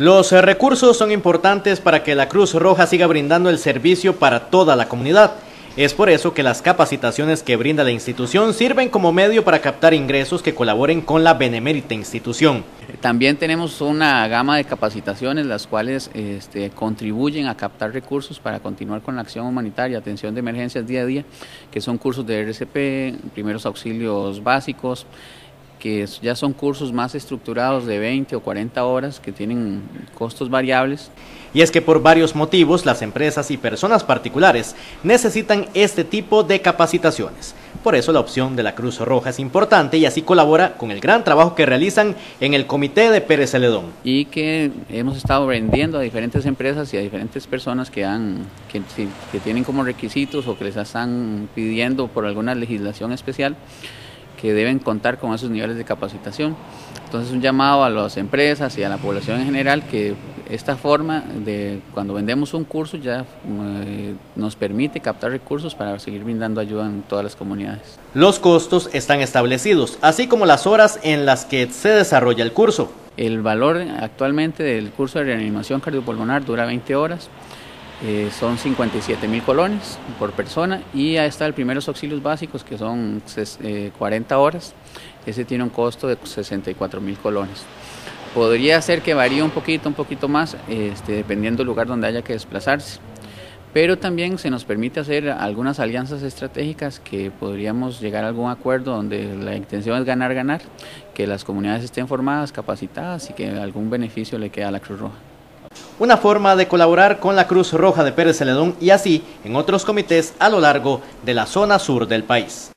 Los recursos son importantes para que la Cruz Roja siga brindando el servicio para toda la comunidad. Es por eso que las capacitaciones que brinda la institución sirven como medio para captar ingresos que colaboren con la benemérita institución. También tenemos una gama de capacitaciones las cuales este, contribuyen a captar recursos para continuar con la acción humanitaria, atención de emergencias día a día, que son cursos de RCP, primeros auxilios básicos, que ya son cursos más estructurados de 20 o 40 horas que tienen costos variables. Y es que por varios motivos las empresas y personas particulares necesitan este tipo de capacitaciones. Por eso la opción de la Cruz Roja es importante y así colabora con el gran trabajo que realizan en el Comité de Pérez Celedón. Y que hemos estado vendiendo a diferentes empresas y a diferentes personas que, han, que, que tienen como requisitos o que les están pidiendo por alguna legislación especial que deben contar con esos niveles de capacitación. Entonces un llamado a las empresas y a la población en general que esta forma de cuando vendemos un curso ya eh, nos permite captar recursos para seguir brindando ayuda en todas las comunidades. Los costos están establecidos, así como las horas en las que se desarrolla el curso. El valor actualmente del curso de reanimación cardiopulmonar dura 20 horas. Eh, son 57 mil colones por persona y ahí está el primeros auxilios básicos que son 40 eh, horas, ese tiene un costo de 64 mil colones. Podría ser que varíe un poquito, un poquito más, este, dependiendo del lugar donde haya que desplazarse, pero también se nos permite hacer algunas alianzas estratégicas que podríamos llegar a algún acuerdo donde la intención es ganar, ganar, que las comunidades estén formadas, capacitadas y que algún beneficio le quede a la Cruz Roja una forma de colaborar con la Cruz Roja de Pérez Celedón y así en otros comités a lo largo de la zona sur del país.